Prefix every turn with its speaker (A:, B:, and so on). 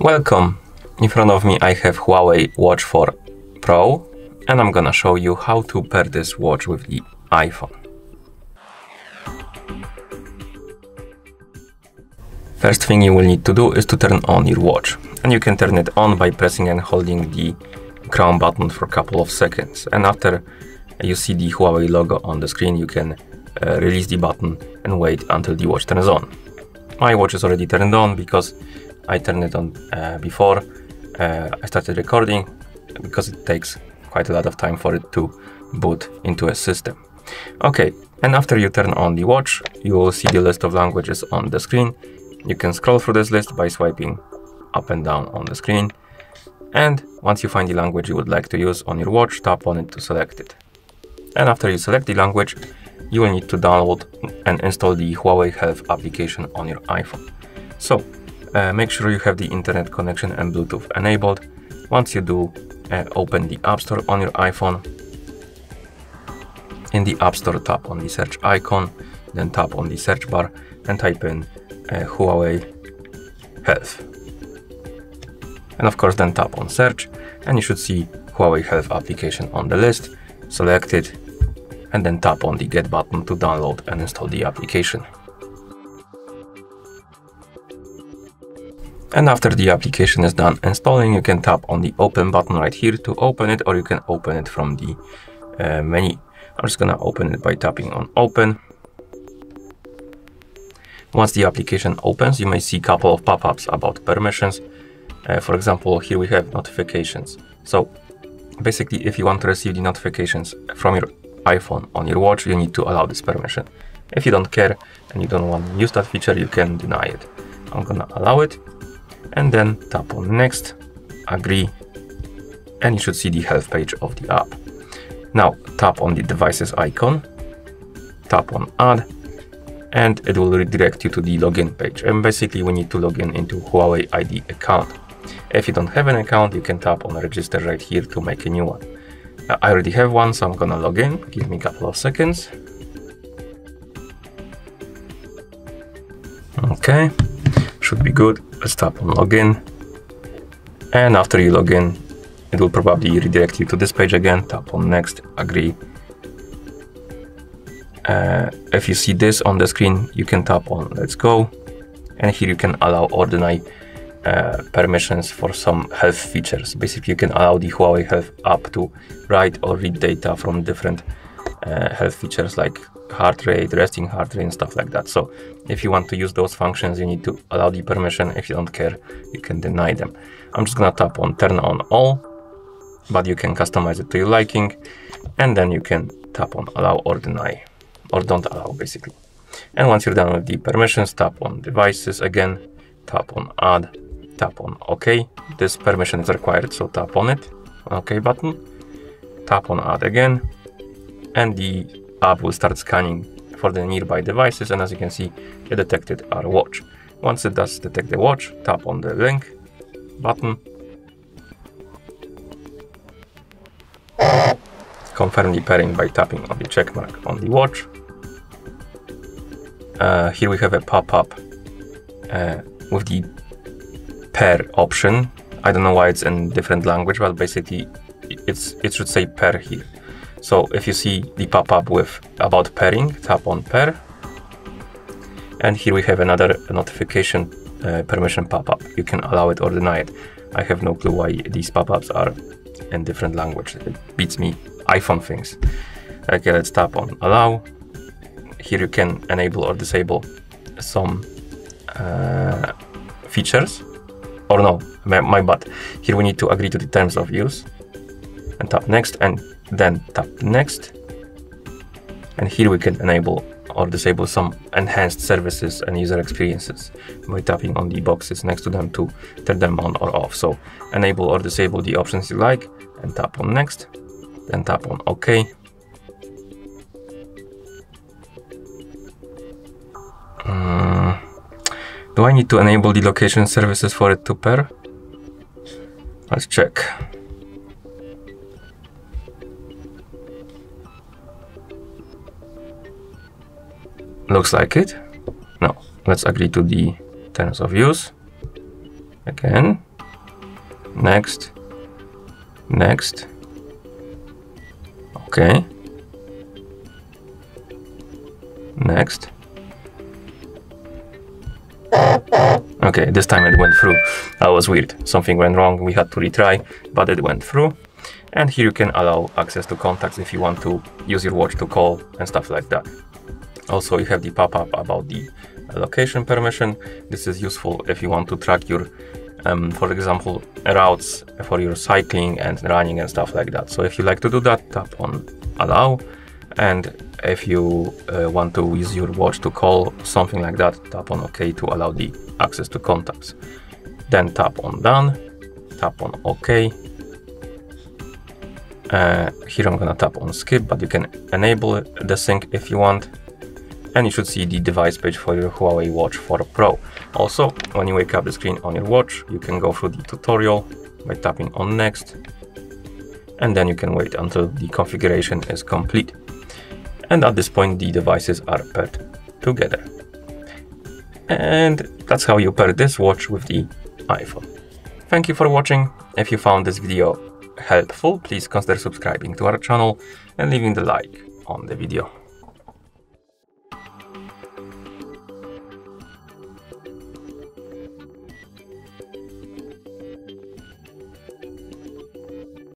A: Welcome! In front of me I have Huawei Watch 4 Pro and I'm gonna show you how to pair this watch with the iPhone. First thing you will need to do is to turn on your watch and you can turn it on by pressing and holding the crown button for a couple of seconds and after you see the Huawei logo on the screen you can uh, release the button and wait until the watch turns on. My watch is already turned on because I turned it on uh, before uh, I started recording because it takes quite a lot of time for it to boot into a system. Okay, and after you turn on the watch, you will see the list of languages on the screen. You can scroll through this list by swiping up and down on the screen. And once you find the language you would like to use on your watch, tap on it to select it. And after you select the language, you will need to download and install the Huawei Health application on your iPhone. So uh, make sure you have the internet connection and Bluetooth enabled. Once you do, uh, open the App Store on your iPhone. In the App Store, tap on the search icon, then tap on the search bar and type in uh, Huawei Health. And of course, then tap on search and you should see Huawei Health application on the list. Select it and then tap on the get button to download and install the application. And after the application is done installing, you can tap on the open button right here to open it, or you can open it from the uh, menu. I'm just gonna open it by tapping on open. Once the application opens, you may see a couple of pop-ups about permissions. Uh, for example, here we have notifications. So basically, if you want to receive the notifications from your iPhone on your watch, you need to allow this permission. If you don't care and you don't want to use that feature, you can deny it. I'm gonna allow it and then tap on next, agree, and you should see the health page of the app. Now tap on the devices icon, tap on add, and it will redirect you to the login page. And basically we need to log in into Huawei ID account. If you don't have an account, you can tap on register right here to make a new one. Uh, I already have one, so I'm gonna log in. Give me a couple of seconds. Okay, should be good. Let's tap on login. And after you log in, it will probably redirect you to this page again. Tap on next, agree. Uh, if you see this on the screen, you can tap on let's go. And here you can allow or deny uh, permissions for some health features. Basically, you can allow the Huawei Health app to write or read data from different uh, health features like heart rate, resting heart rate, and stuff like that. So if you want to use those functions, you need to allow the permission. If you don't care, you can deny them. I'm just gonna tap on turn on all, but you can customize it to your liking, and then you can tap on allow or deny, or don't allow basically. And once you're done with the permissions, tap on devices again, tap on add, tap on OK. This permission is required, so tap on it, OK button, tap on add again, and the app will start scanning for the nearby devices and as you can see it detected our watch. Once it does detect the watch, tap on the link button. Confirm the pairing by tapping on the checkmark on the watch. Uh, here we have a pop-up uh, with the pair option. I don't know why it's in different language, but basically it's it should say pair here. So if you see the pop-up with about pairing, tap on pair. And here we have another notification uh, permission pop-up. You can allow it or deny it. I have no clue why these pop-ups are in different language. It beats me iPhone things. Okay, let's tap on allow. Here you can enable or disable some uh, features. Or no, my, my bad. Here we need to agree to the terms of use and tap next and then tap next. And here we can enable or disable some enhanced services and user experiences by tapping on the boxes next to them to turn them on or off. So enable or disable the options you like and tap on next, then tap on OK. Um, do I need to enable the location services for it to pair? Let's check. Looks like it. No, let's agree to the terms of use. Again, next, next. Okay. Next. Okay, this time it went through. That was weird. Something went wrong. We had to retry, but it went through. And here you can allow access to contacts if you want to use your watch to call and stuff like that. Also, you have the pop-up about the location permission. This is useful if you want to track your, um, for example, routes for your cycling and running and stuff like that. So if you like to do that, tap on allow. And if you uh, want to use your watch to call something like that, tap on OK to allow the access to contacts. Then tap on done, tap on OK. Uh, here I'm gonna tap on skip, but you can enable the sync if you want and you should see the device page for your Huawei Watch 4 Pro. Also, when you wake up the screen on your watch, you can go through the tutorial by tapping on next, and then you can wait until the configuration is complete. And at this point, the devices are paired together. And that's how you pair this watch with the iPhone. Thank you for watching. If you found this video helpful, please consider subscribing to our channel and leaving the like on the video.